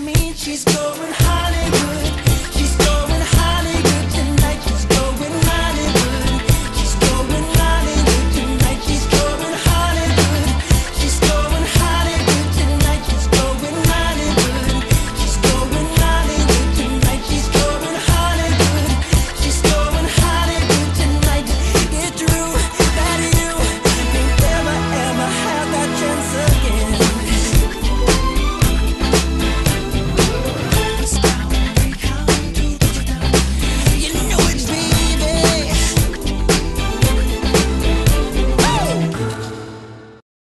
mean she's going high.